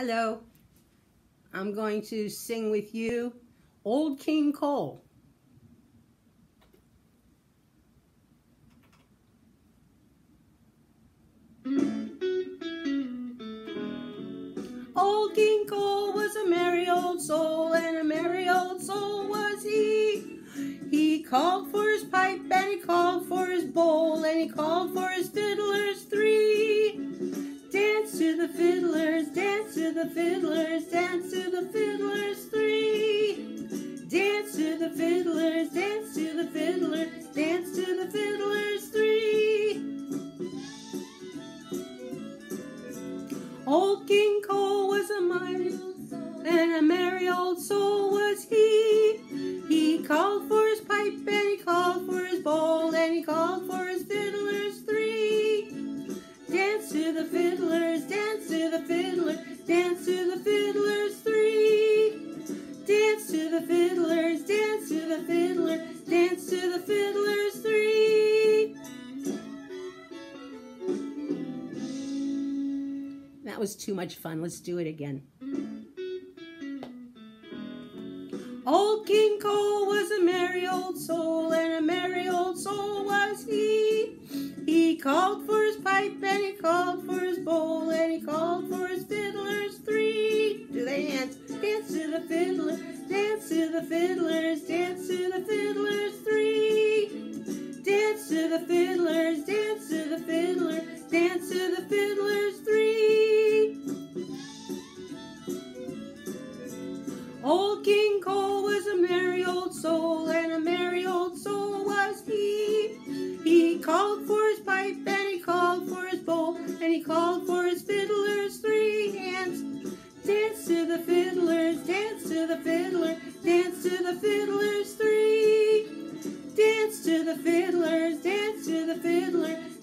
Hello. I'm going to sing with you Old King Cole. Old King Cole was a merry old soul, and a merry old soul was he. He called for his pipe, and he called for his bowl, and he called for his fiddlers three. Dance to the fiddlers, dance to the fiddlers, dance to the fiddlers three. Dance to the fiddlers, dance to the fiddlers, dance to the fiddlers three. Old King Cole was a mighty and a merry old soul was he. He called for his pipe and he called for his bowl and he called for his fiddlers three. Dance to the fiddlers, dance to the fiddlers, dance to the fiddlers three. Dance to the fiddlers, dance to the fiddlers, dance to the fiddlers three. That was too much fun. Let's do it again. Old King Cole was a merry old soul, and a merry old soul was he. He called for his pipe, and he called for his bowl, and he called the fiddlers, dance to the fiddlers three. Dance to the fiddlers, dance to the fiddlers, dance to the fiddlers three. Old King Cole was a merry old soul, and a merry old soul was he. He called for his pipe, and he called for his bowl, and he called for his fiddlers three hands. Dance to the fiddlers, dance to the the fiddlers three. Dance to the fiddlers, dance to the fiddlers.